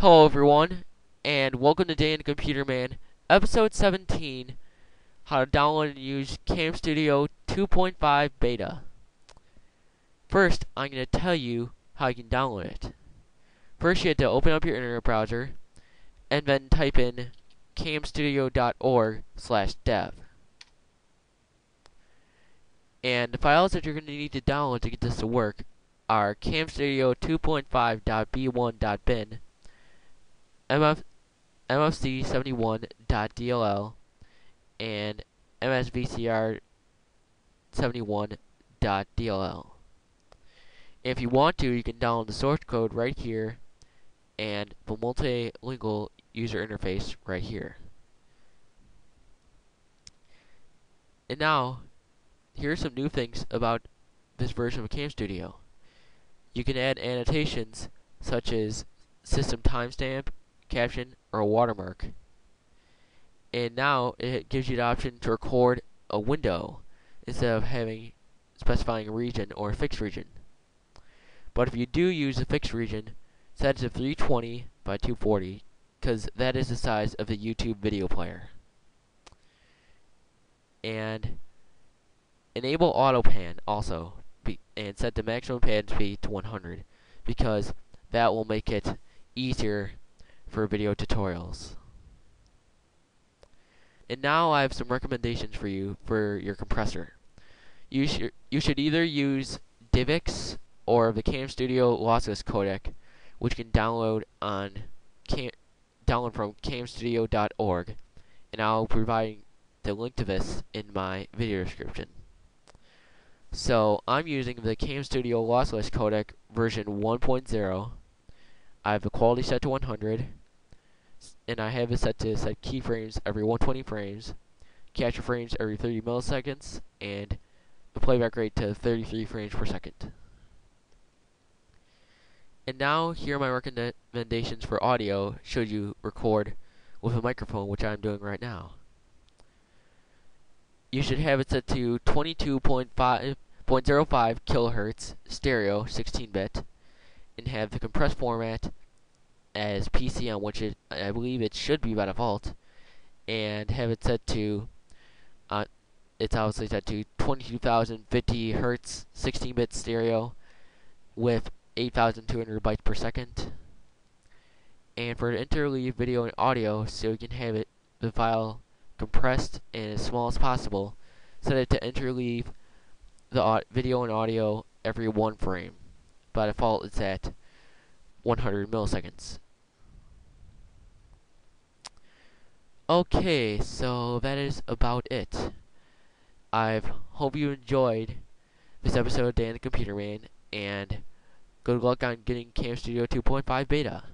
Hello, everyone, and welcome to Dan the Computer Man, episode 17 How to Download and Use Cam Studio 2.5 Beta. First, I'm going to tell you how you can download it. First, you have to open up your internet browser and then type in camstudio.org slash dev. And the files that you're going to need to download to get this to work are camstudio 2.5.b1.bin MF, MFC71.dll and MSVCR71.dll. If you want to, you can download the source code right here and the multilingual user interface right here. And now, here are some new things about this version of Cam Studio. You can add annotations such as system timestamp caption, or a watermark. And now it gives you the option to record a window instead of having specifying a region or a fixed region. But if you do use a fixed region, set it to 320 by 240 because that is the size of the YouTube video player. And enable auto pan also be, and set the maximum pan speed to 100 because that will make it easier for video tutorials. And now I have some recommendations for you for your compressor. You should you should either use DivX or the Cam Studio lossless codec, which can download on cam, download from camstudio.org, and I'll provide the link to this in my video description. So I'm using the Cam Studio lossless codec version 1.0. I have the quality set to 100 and I have it set to set keyframes every 120 frames, capture frames every 30 milliseconds, and the playback rate to 33 frames per second. And now, here are my recommendations for audio should you record with a microphone, which I'm doing right now. You should have it set to 22.5.05 kilohertz stereo 16-bit and have the compressed format as PCM which it, I believe it should be by default, and have it set to, uh, it's obviously set to 22,050 hertz 16-bit stereo with 8,200 bytes per second. And for interleave video and audio, so you can have it the file compressed and as small as possible, set it to interleave the video and audio every one frame. By default, it's at 100 milliseconds. Okay, so that is about it. I hope you enjoyed this episode of Dan the Computer Man, and good luck on getting Cam Studio 2.5 beta.